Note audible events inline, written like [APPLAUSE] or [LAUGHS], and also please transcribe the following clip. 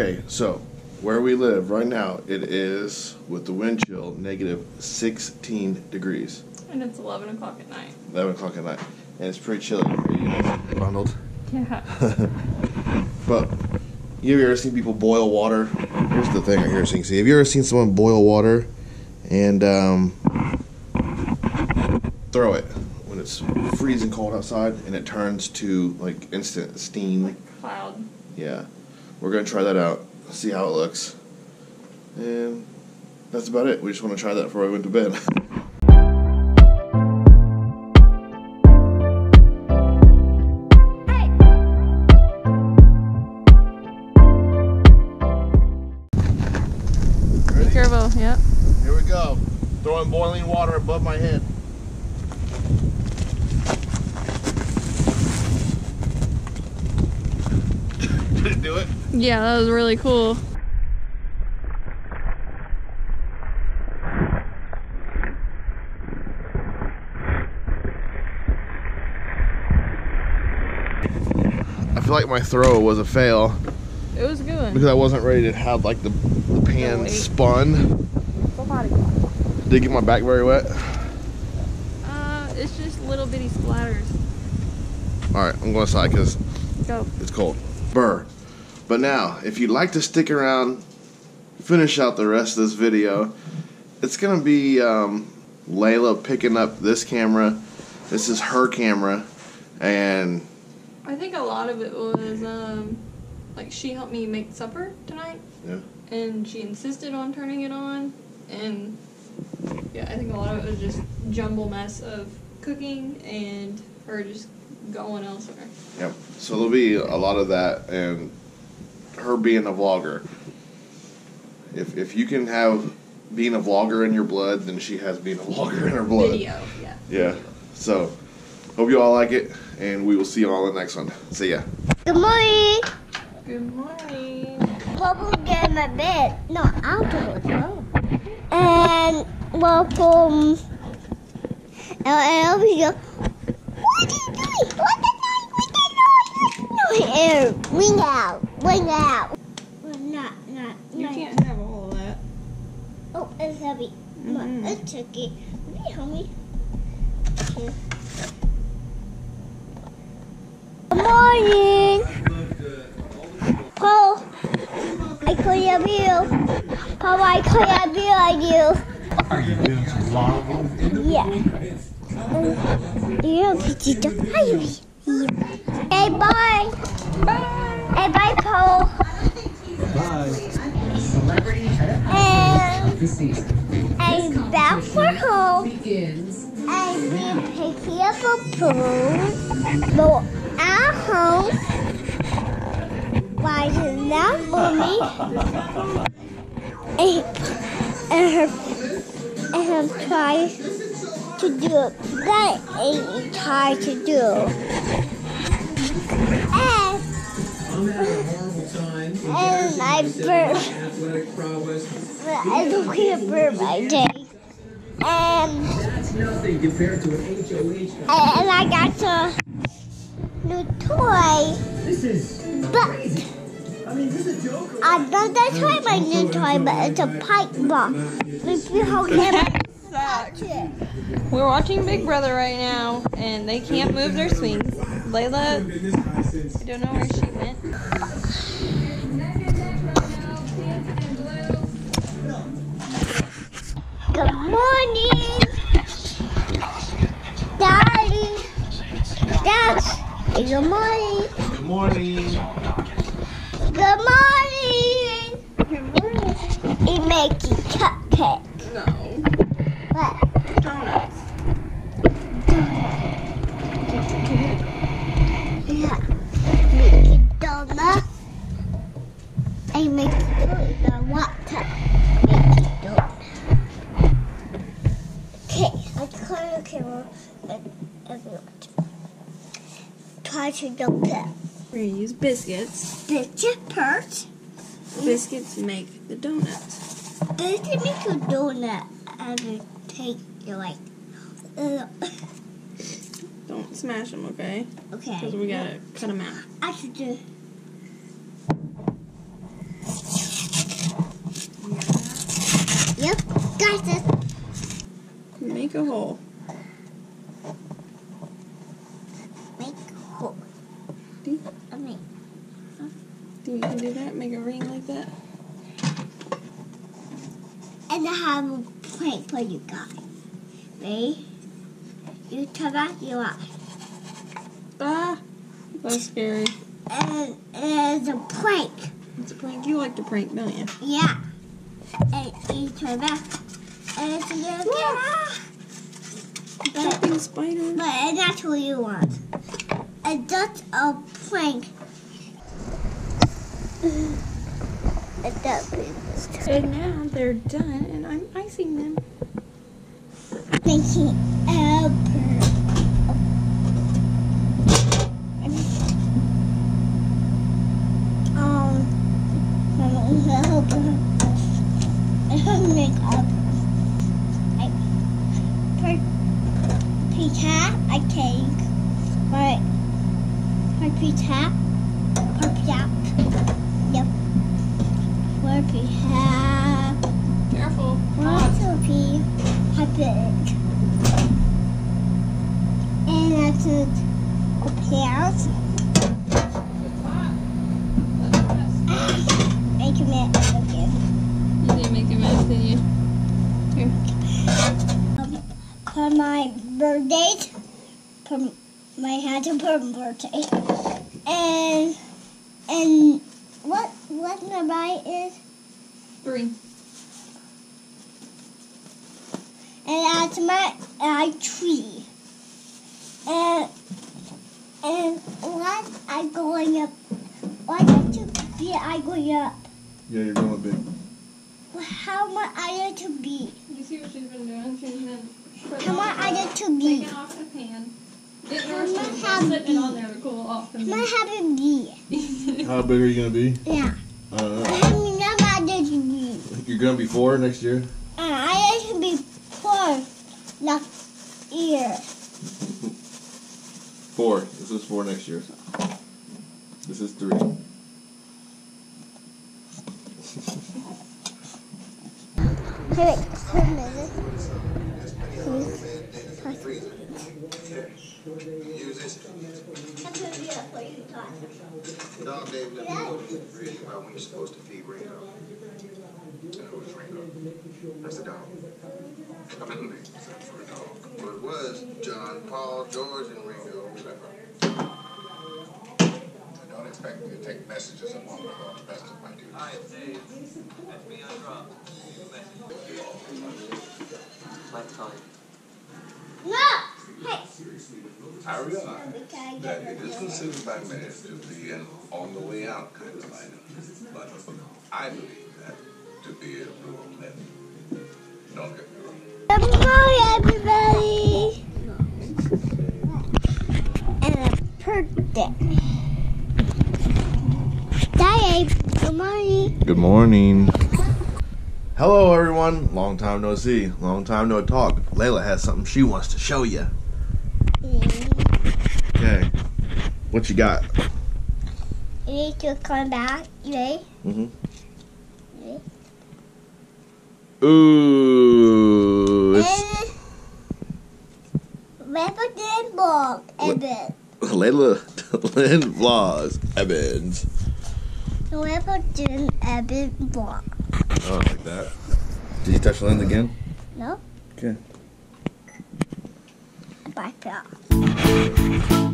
Okay, so where we live right now, it is with the wind chill negative 16 degrees. And it's 11 o'clock at night. 11 o'clock at night. And it's pretty chilly. Are you guys bundled? Yeah. [LAUGHS] But you ever seen people boil water? Here's the thing right here, so you can See, have you ever seen someone boil water and um, throw it when it's freezing cold outside and it turns to like instant steam? like cloud. Yeah, we're gonna try that out, see how it looks, and that's about it. We just want to try that before we went to bed. [LAUGHS] Be Ready? careful, yep. Here we go. Throwing boiling water above my head. Do it? Yeah, that was really cool. I feel like my throw was a fail It was good because I wasn't ready to have like the, the pan weight. spun. Did it get my back very wet? Uh, it's just little bitty splatters. All right, I'm going inside because it's cold. Burr. But now, if you'd like to stick around, finish out the rest of this video, it's going to be um, Layla picking up this camera. This is her camera. And I think a lot of it was, um, like she helped me make supper tonight. Yeah. And she insisted on turning it on. And yeah, I think a lot of it was just jumble mess of cooking and her just going elsewhere. Yep. So there'll be a lot of that, and her being a vlogger. If if you can have being a vlogger in your blood, then she has being a [LAUGHS] vlogger in her blood. Video, yeah. Yeah. So hope you all like it, and we will see you all in the next one. See ya. Good morning. Good morning. Papa get my bed. No, outdoors. Oh. And welcome. And I over here. What are you doing? What the noise? What the noise? Air. Wing out. Wing out. Well, not, not, You not. can't have all of that. Oh, it's heavy. Mhm. But it's okay. Let me help. Here. Good morning. Paul, I call you Paul, I call you Bill on you. Are you doing some vlogging? Yeah. Um, you Petito. Hi. Hey, bye. Bye. Hey, bye, Paul. Bye. And I'm back for home. begins. I've been up a food. But at home, rising down for me. And, and her, and her tries to do that Amy tried to do. And, and I burp. I don't care burp my day. And That's nothing compared to an HOH. and I got a new toy, This is but crazy. I mean, this is a joke. I love that toy, my new toy, but it's a pipe bomb. If you hold it, touch [LAUGHS] it. We're watching Big Brother right now, and they can't move their swings. Layla, I don't know where she went. Good morning, Daddy. Dad, good morning. Good morning. Good morning. Good morning. He making cupcake. No, What? donuts. Donuts. Yeah. Making donut. I make to the pit. We're going to use biscuits. Biscuit parts. Biscuits make the donuts. Biscuit make a donut and it tastes like... Uh, Don't smash them, okay? Okay. Because we got to yeah. cut them out. I should do... Yep, got this. Make a hole. Ring like that? and I have a prank for you guys. Ready? You turn out your eye. Ah, that's scary. And it's a prank. It's a prank. You like to prank, don't you? Yeah. And you turn back. And it's a little But, Jumping spider. but it's not what you want. It's just a prank. It's that big. And now they're done, and I'm icing them. A Um, I'm gonna help her. I'm gonna make up. I put pizza, I think. Right. Put pizza. Put pizza. Yep. Put pizza. Careful. What's a pea? How big? And that's it. A pears. Make a mess again. You didn't make a mess, did you? Um, for my birthday, for my handsome birthday, and and what what number is? Three. and that's my uh, tree. And and what I going up? What to be I going up? Yeah, you're going big. How much I need to be? You see what she's been doing? She's been putting How all much the I oil, need to be? Taking off the pan. Getting How her much have it on be? there to cool off. How much I to be? How big are you gonna be? Yeah. I don't know. How many I need to be? You're gonna be four next year. Uh, I need to be four next year. Four. This is four next year. This is three. Hey, wait, a minute. That's gonna be you, Dog Dave let me well when you're supposed to feed Ringo. And Ringo? That's the dog. I for a dog. Well, it was John, Paul, George, and Ringo. Don't expect me to take messages on the best of my duties. Hi, Dave. That's me on drop. Like time. I realize that it is considered by many to be an on the way out kind of item. But I believe that to be a rule that don't get me wrong. Everybody! And a birthday. Good morning. Good morning. Hello, everyone. Long time no see. Long time no talk. Layla has something she wants to show you. Okay. What you got? You need to come back, you ready? Mm-hmm. Ready? Ooh. It's Represent Bob Evans. Layla Lynn [LAUGHS] Vlogs Evans. Represent Evans. Oh, like that. Did you touch Lynn again? No? Okay. Bye, Phil.